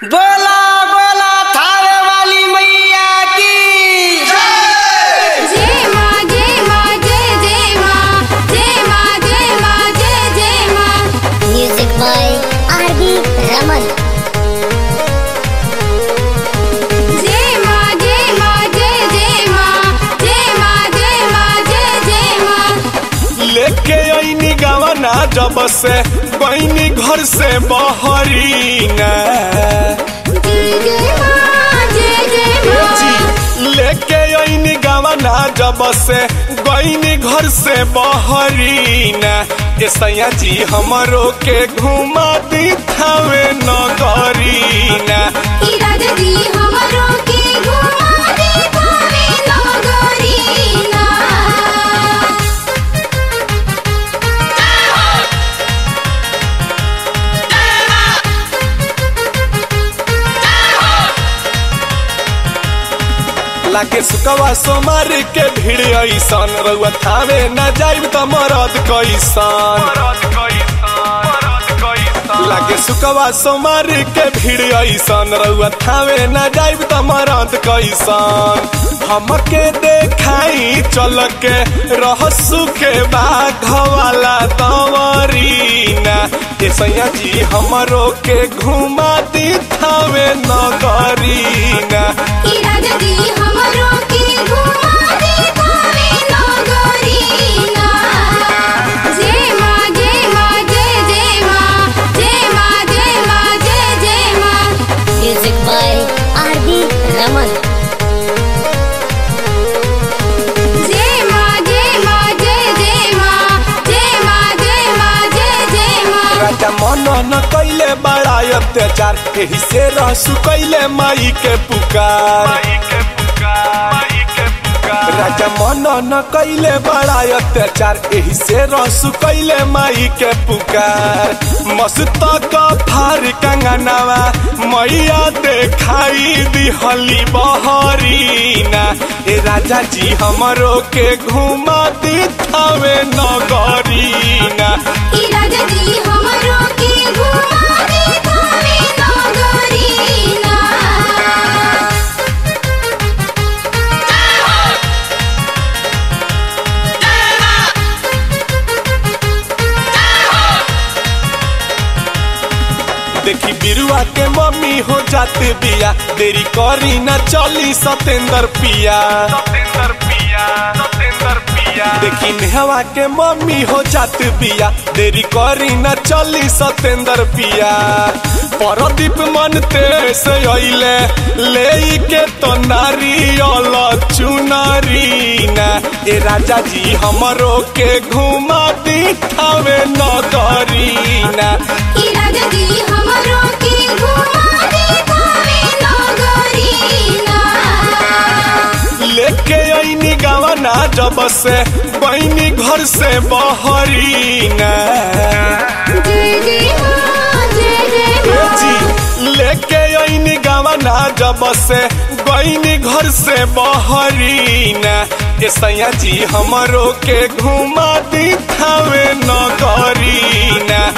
Bola! जब से बहनी घर से बहरी लेके आईनी गवना जब से बहनी घर से बहरी न। जी हमरो के घुमा दी लागे सुकवा सोमार के भीड़ ऐसन। रउआ थावे न जाइब त मरद कैसन लागे सुकवा सोमार के भीड़ ऐसन। रउआ थावे न जाइब त मरद कैसन हमके देखाई चल के रहसु के बाघ वाला दवरीना ए सैया जी हमरो के घुमा दी थावे नगरीना राजा जी बड़ा अत्याचार एही से रहसु कैले माई के पुकार। मन न कैले बड़ा अत्याचार एही से रहसु कैले माई के पुकार। मस्त का फार कंगनवा मैया देखाई दिहली बहरीना। ए राजा जी हमरो के घुमा दी थावे नगरीना। देखी बिरुआ के मम्मी हो जाते बिया। देरी करी न चली सतेंद्र पिया। सतेंद्र पिया सतेंद्र पिया। देखी नेहवा के मम्मी हो जात बिया। देरी करी न चली सतेंद्र पिया। परदीप मनते से अइले ले के तो नारियल चुनरी ना। ए राजा जी हमरो के घुमा दी थावे नगरी ना। गवना जब से बहनी घर से बहरी न। लेके ऐनी गवना जब से बहनी घर से बहरी ये सैया जी हमरो के घुमा दी थावे नगरी न।